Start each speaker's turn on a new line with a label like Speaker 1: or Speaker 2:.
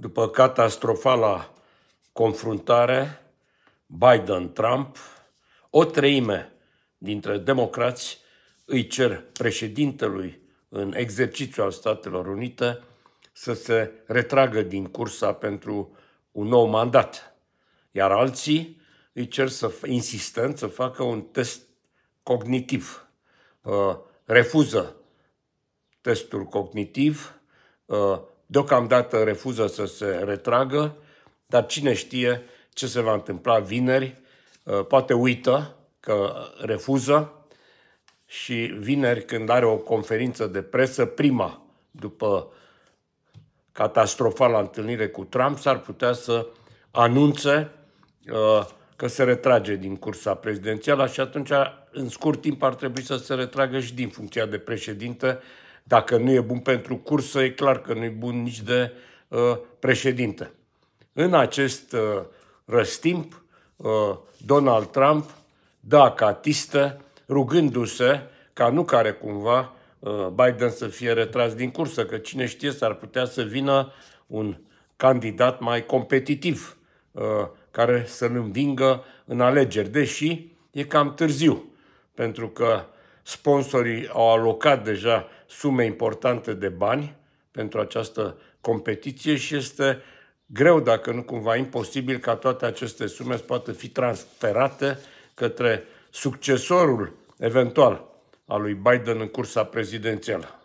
Speaker 1: După catastrofala confruntare Biden-Trump, o treime dintre democrați îi cer președintelui în exercițiu al Statelor Unite să se retragă din cursa pentru un nou mandat. Iar alții îi cer să, insistent să facă un test cognitiv. Uh, refuză testul cognitiv, uh, deocamdată refuză să se retragă, dar cine știe ce se va întâmpla vineri, uh, poate uită că refuză și vineri când are o conferință de presă, prima după catastrofala întâlnire cu Trump, s-ar putea să anunțe uh, că se retrage din cursa prezidențială și atunci, în scurt timp, ar trebui să se retragă și din funcția de președinte. Dacă nu e bun pentru cursă, e clar că nu e bun nici de uh, președinte. În acest uh, răstimp, uh, Donald Trump dă acatistă, rugându-se ca nu care cumva uh, Biden să fie retras din cursă, că cine știe s-ar putea să vină un candidat mai competitiv uh, care să-l învingă în alegeri, deși e cam târziu, pentru că sponsorii au alocat deja sume importante de bani pentru această competiție și este greu, dacă nu cumva imposibil, ca toate aceste sume să poată fi transferate către succesorul eventual al lui Biden în cursa prezidențială.